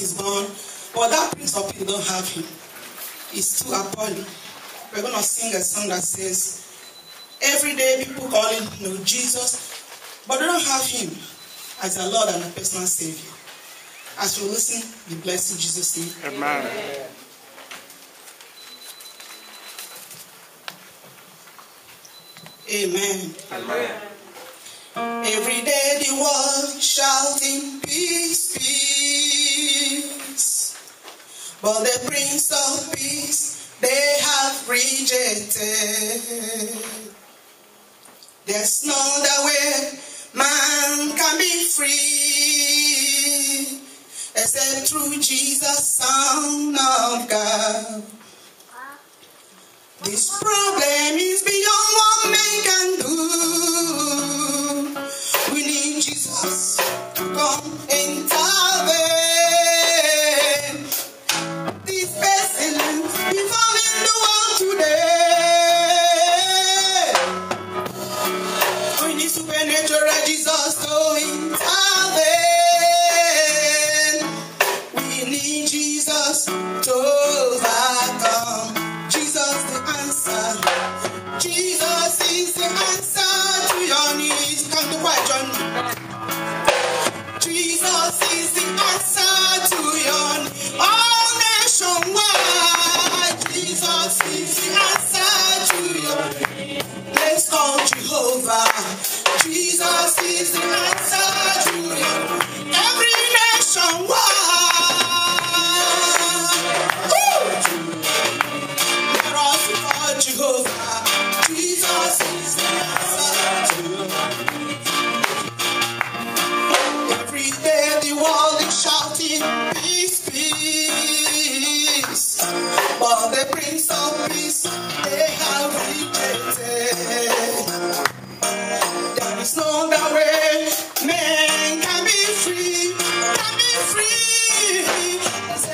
Jesus is born, but that Prince of Peace don't have him. It's too appalling. We're going to sing a song that says, Every day people call him you know, Jesus, but they don't have him as a Lord and a personal Savior. As we listen, be blessed in Jesus' name. Amen. Amen. Amen. Every day the world shouting peace, peace. But the Prince of Peace they have rejected. There's no other way man can be free except through Jesus, Son of God. This problem is beyond what man can do. Supernatural Jesus Jesus is the answer to. Every nationwide.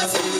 Party.